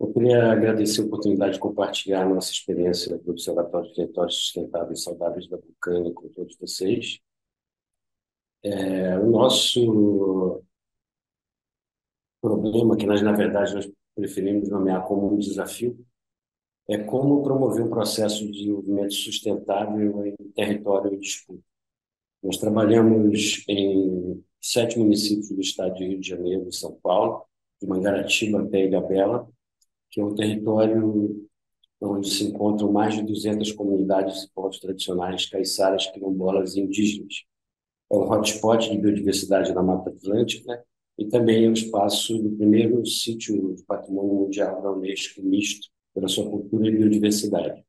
Eu queria agradecer a oportunidade de compartilhar a nossa experiência do Observatório de Territórios Sustentáveis e Saudáveis da Bucana com todos vocês. É, o nosso problema, que nós, na verdade, nós preferimos nomear como um desafio, é como promover um processo de desenvolvimento sustentável em território em disputa. Nós trabalhamos em sete municípios do estado de Rio de Janeiro e São Paulo, de Mangaratiba até Ilhabela, que é um território onde se encontram mais de 200 comunidades e povos tradicionais, caiçaras, quilombolas e indígenas. É um hotspot de biodiversidade na Mata Atlântica e também é o espaço do primeiro sítio de patrimônio mundial da Unesco misto pela sua cultura e biodiversidade.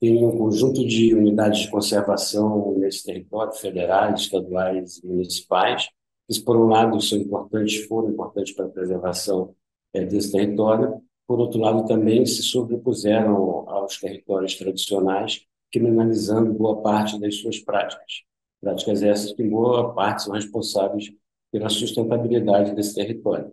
Tem um conjunto de unidades de conservação nesse território, federais, estaduais e municipais, que, por um lado, são importantes, foram importantes para a preservação é, desse território, por outro lado, também se sobrepuseram aos territórios tradicionais, criminalizando boa parte das suas práticas. Práticas essas que, em boa parte, são responsáveis pela sustentabilidade desse território.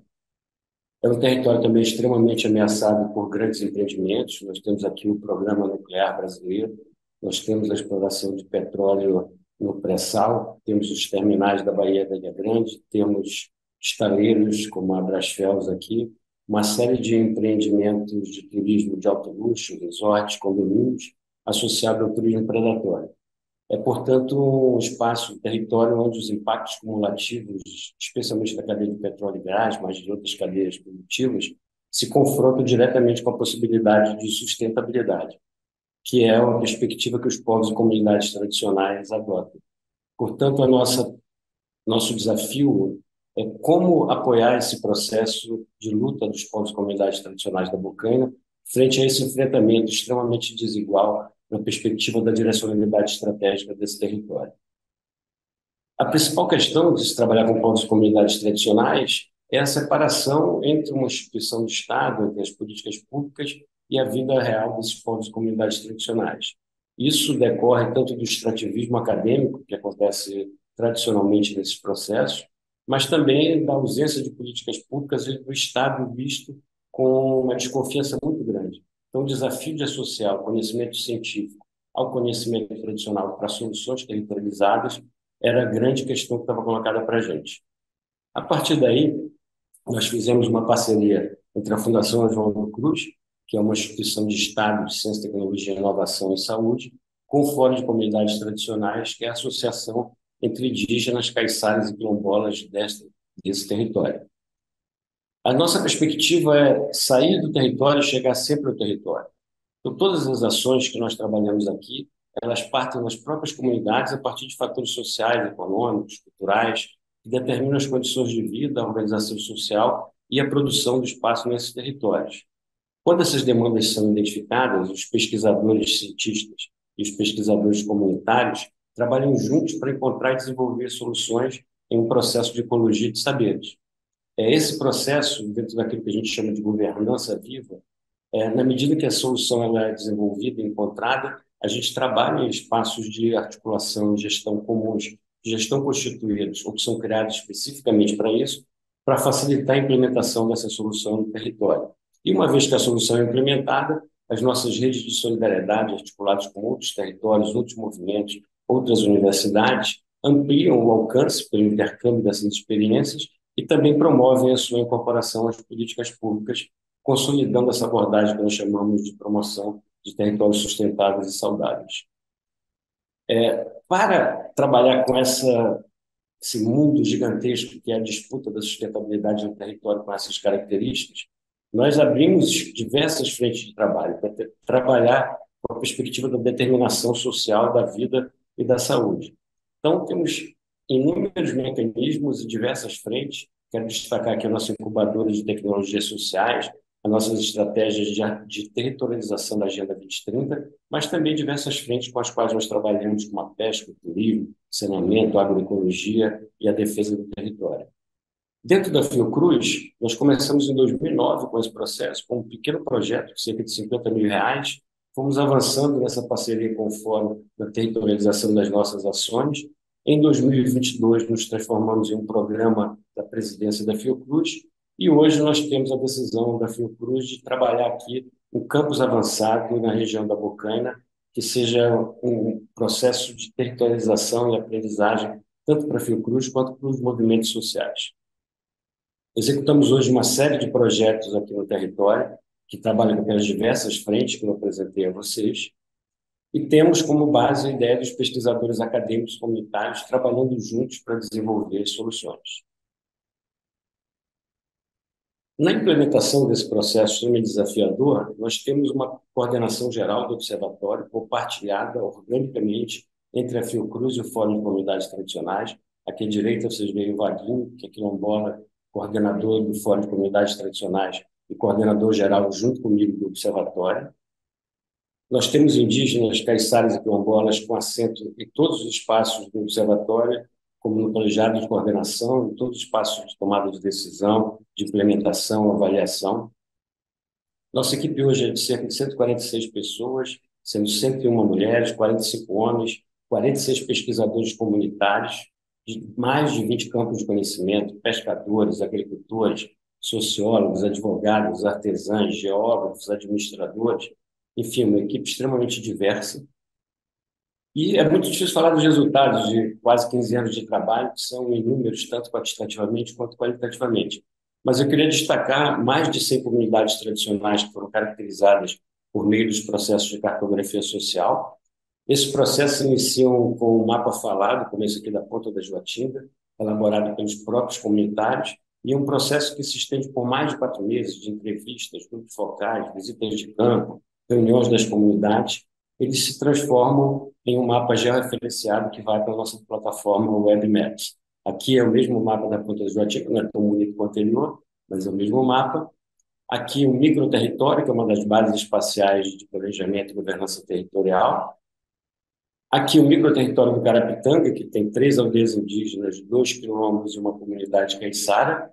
É um território também extremamente ameaçado por grandes empreendimentos. Nós temos aqui o Programa Nuclear Brasileiro, nós temos a exploração de petróleo no pré-sal, temos os terminais da Baía da Ilha Grande, temos estaleiros como a Brasfels aqui, uma série de empreendimentos de turismo de alto luxo, resorts, condomínios, associado ao turismo predatório. É, portanto, um espaço, um território onde os impactos cumulativos, especialmente da cadeia de petróleo e gás, mas de outras cadeias produtivas, se confrontam diretamente com a possibilidade de sustentabilidade, que é uma perspectiva que os povos e comunidades tradicionais adotam. Portanto, a nossa nosso desafio é como apoiar esse processo de luta dos povos e comunidades tradicionais da Bocaina frente a esse enfrentamento extremamente desigual na perspectiva da direcionalidade estratégica desse território. A principal questão de se trabalhar com povos e comunidades tradicionais é a separação entre uma instituição de Estado, entre as políticas públicas e a vida real desses povos e comunidades tradicionais. Isso decorre tanto do extrativismo acadêmico, que acontece tradicionalmente nesses processos, mas também da ausência de políticas públicas e do Estado visto com uma desconfiança muito grande. Então, o desafio de associar o conhecimento científico ao conhecimento tradicional para soluções territorializadas era a grande questão que estava colocada para a gente. A partir daí, nós fizemos uma parceria entre a Fundação João Cruz, que é uma instituição de Estado de Ciência, Tecnologia, Inovação e Saúde, com o Fórum de Comunidades Tradicionais, que é a associação entre indígenas, caiçaras e quilombolas deste, desse território. A nossa perspectiva é sair do território e chegar sempre ao território. Então, todas as ações que nós trabalhamos aqui, elas partem das próprias comunidades a partir de fatores sociais, econômicos, culturais, que determinam as condições de vida, a organização social e a produção do espaço nesses territórios. Quando essas demandas são identificadas, os pesquisadores cientistas e os pesquisadores comunitários trabalham juntos para encontrar e desenvolver soluções em um processo de ecologia de saberes. É esse processo, dentro daquilo que a gente chama de governança viva, é, na medida que a solução ela é desenvolvida encontrada, a gente trabalha em espaços de articulação e gestão comuns, que já estão constituídos ou que são criados especificamente para isso, para facilitar a implementação dessa solução no território. E uma vez que a solução é implementada, as nossas redes de solidariedade, articuladas com outros territórios, outros movimentos, outras universidades ampliam o alcance pelo intercâmbio dessas experiências e também promovem a sua incorporação às políticas públicas, consolidando essa abordagem que nós chamamos de promoção de territórios sustentáveis e saudáveis. É, para trabalhar com essa, esse mundo gigantesco que é a disputa da sustentabilidade no território com essas características, nós abrimos diversas frentes de trabalho para trabalhar com a perspectiva da determinação social da vida e da saúde. Então, temos inúmeros mecanismos e diversas frentes. Quero destacar aqui a nossa incubadora de tecnologias sociais, as nossas estratégias de, de territorialização da Agenda 2030, mas também diversas frentes com as quais nós trabalhamos, como a pesca, o turismo, saneamento, agroecologia e a defesa do território. Dentro da Fiocruz, nós começamos em 2009 com esse processo, com um pequeno projeto de cerca de 50 mil reais, Fomos avançando nessa parceria com o Fórum da territorialização das nossas ações. Em 2022, nos transformamos em um programa da presidência da Fiocruz E hoje nós temos a decisão da Fiocruz de trabalhar aqui um campus avançado na região da Bocaina, que seja um processo de territorialização e aprendizagem, tanto para a Fiocruz quanto para os movimentos sociais. Executamos hoje uma série de projetos aqui no território, que trabalham com aquelas diversas frentes que eu apresentei a vocês, e temos como base a ideia dos pesquisadores acadêmicos comunitários trabalhando juntos para desenvolver soluções. Na implementação desse processo extremamente desafiador, nós temos uma coordenação geral do observatório compartilhada organicamente entre a Fiocruz e o Fórum de Comunidades Tradicionais. Aqui à direita vocês veem o Vaguinho, que é quilombola, coordenador do Fórum de Comunidades Tradicionais e coordenador geral junto comigo do observatório. Nós temos indígenas, caiçaras e quilombolas com assento em todos os espaços do observatório como no colegiado de coordenação, em todos os espaços de tomada de decisão, de implementação, avaliação. Nossa equipe hoje é de cerca de 146 pessoas, sendo 101 mulheres, 45 homens, 46 pesquisadores comunitários, de mais de 20 campos de conhecimento, pescadores, agricultores, sociólogos, advogados, artesãos, geógrafos, administradores, enfim, uma equipe extremamente diversa, e é muito difícil falar dos resultados de quase 15 anos de trabalho, que são inúmeros, tanto quantitativamente quanto qualitativamente. Mas eu queria destacar mais de 100 comunidades tradicionais que foram caracterizadas por meio dos processos de cartografia social. Esses processos iniciam com o mapa falado, como esse aqui da Ponta da Joatinga, elaborado pelos próprios comunitários, e é um processo que se estende por mais de quatro meses de entrevistas, grupos focais, visitas de campo, reuniões das comunidades, eles se transformam em um mapa georreferenciado que vai para a nossa plataforma Web Maps. Aqui é o mesmo mapa da Ponta do Joatim, não é tão bonito quanto o anterior, mas é o mesmo mapa. Aqui o microterritório, que é uma das bases espaciais de planejamento e governança territorial. Aqui o microterritório do Carapitanga, que tem três aldeias indígenas, dois quilômetros e uma comunidade caiçara.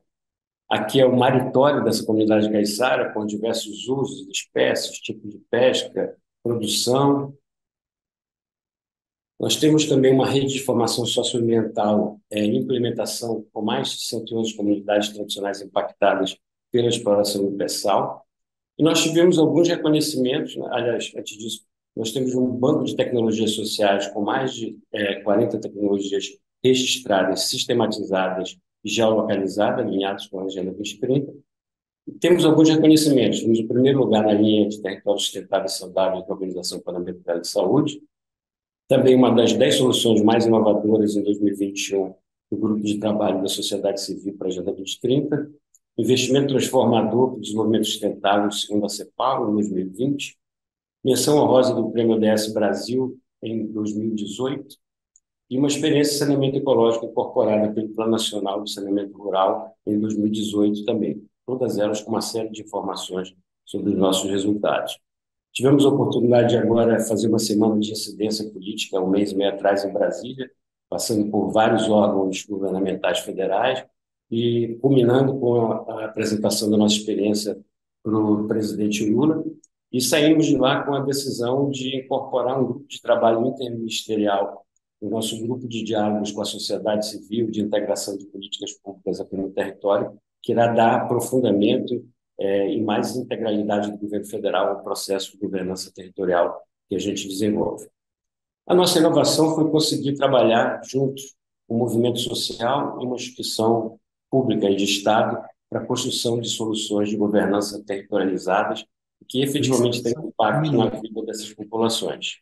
Aqui é o maritório dessa comunidade caiçara, com diversos usos, espécies, tipos de pesca, produção. Nós temos também uma rede de formação socioambiental é, em implementação com mais de 111 comunidades tradicionais impactadas pela exploração universal. E nós tivemos alguns reconhecimentos, né? aliás, antes disso, nós temos um banco de tecnologias sociais com mais de é, 40 tecnologias registradas, sistematizadas geolocalizadas, alinhadas com a Agenda 2030, temos alguns reconhecimentos. Temos o primeiro lugar na linha de território sustentável e saudável da Organização Pan-Americana de Saúde. Também uma das dez soluções mais inovadoras em 2021 do Grupo de Trabalho da Sociedade Civil para a Agenda 2030. Investimento transformador para o desenvolvimento sustentável, segundo a CEPAL, em 2020. Menção honrosa do Prêmio ODS Brasil em 2018 e uma experiência de saneamento ecológico incorporada pelo Plano Nacional de Saneamento Rural em 2018 também todas elas com uma série de informações sobre os nossos resultados. Tivemos a oportunidade de agora fazer uma semana de incidência política, um mês e meio atrás, em Brasília, passando por vários órgãos governamentais federais e culminando com a, apresentação da nossa experiência para o presidente Lula. E saímos de lá com a decisão de incorporar um grupo de trabalho interministerial, o nosso grupo de diálogos com a sociedade civil, de integração de políticas públicas aqui no território, que irá dar aprofundamento é, e mais integralidade do governo federal ao processo de governança territorial que a gente desenvolve. A nossa inovação foi conseguir trabalhar juntos o movimento social e uma instituição pública e de Estado para a construção de soluções de governança territorializadas que efetivamente têm impacto na vida dessas populações.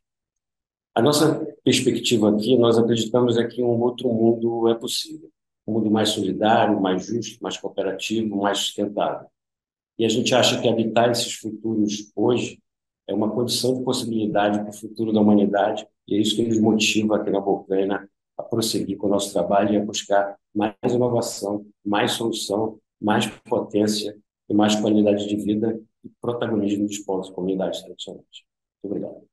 A nossa perspectiva aqui, nós acreditamos é que um outro mundo é possível um mundo mais solidário, mais justo, mais cooperativo, mais sustentável. E a gente acha que habitar esses futuros hoje é uma condição de possibilidade para o futuro da humanidade, e é isso que nos motiva aqui na Bocaina a prosseguir com o nosso trabalho e a buscar mais inovação, mais solução, mais potência e mais qualidade de vida e protagonismo dos povos e comunidades tradicionais. Muito obrigado.